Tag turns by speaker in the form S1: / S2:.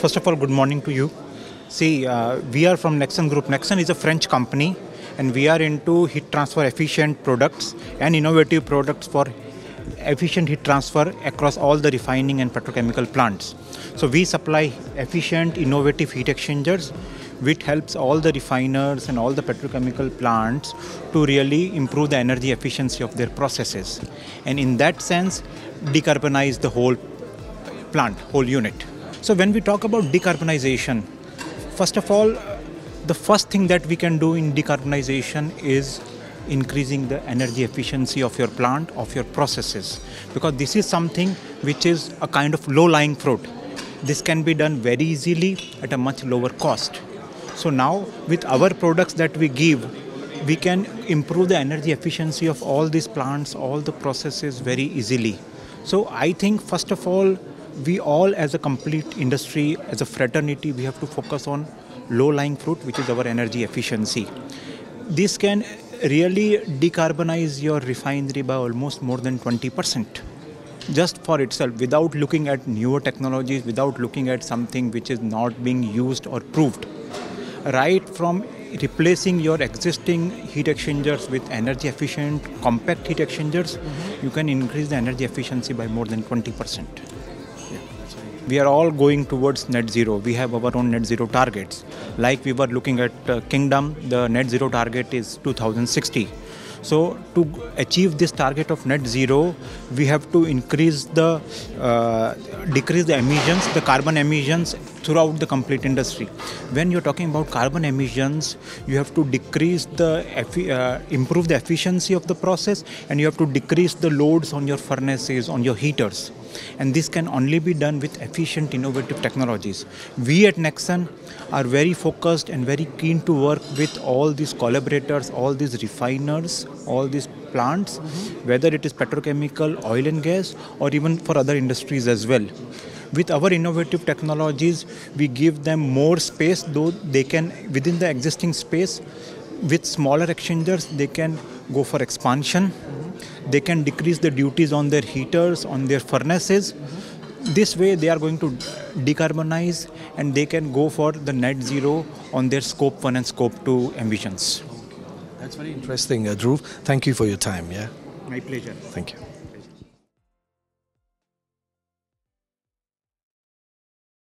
S1: First of all, good morning to you. See, uh, we are from Nexson Group. Nexson is a French company and we are into heat transfer efficient products and innovative products for efficient heat transfer across all the refining and petrochemical plants. So we supply efficient, innovative heat exchangers which helps all the refiners and all the petrochemical plants to really improve the energy efficiency of their processes. And in that sense, decarbonize the whole plant, whole unit. So when we talk about decarbonization, first of all, the first thing that we can do in decarbonization is increasing the energy efficiency of your plant, of your processes. Because this is something which is a kind of low-lying fruit. This can be done very easily at a much lower cost. So now with our products that we give, we can improve the energy efficiency of all these plants, all the processes very easily. So I think first of all, we all as a complete industry, as a fraternity, we have to focus on low-lying fruit, which is our energy efficiency. This can really decarbonize your refinery by almost more than 20% just for itself without looking at newer technologies, without looking at something which is not being used or proved. Right from replacing your existing heat exchangers with energy efficient compact heat exchangers, mm-hmm. you can increase the energy efficiency by more than 20% we are all going towards net zero. We have our own net zero targets. Like we were looking at uh, Kingdom, the net zero target is 2060. So to achieve this target of net zero, we have to increase the, uh, decrease the emissions, the carbon emissions throughout the complete industry. When you're talking about carbon emissions, you have to decrease the, uh, improve the efficiency of the process and you have to decrease the loads on your furnaces, on your heaters. And this can only be done with efficient, innovative technologies. We at Nexson are very focused and very keen to work with all these collaborators, all these refiners, all these plants, mm-hmm. whether it is petrochemical, oil and gas, or even for other industries as well. With our innovative technologies, we give them more space, though they can, within the existing space, with smaller exchangers, they can go for expansion. Mm-hmm. They can decrease the duties on their heaters, on their furnaces. Mm-hmm. This way, they are going to decarbonize and they can go for the net zero on their scope 1 and scope 2 emissions.
S2: That's very interesting, uh, Dhruv. Thank you for your time. Yeah.
S1: My pleasure.
S2: Thank you.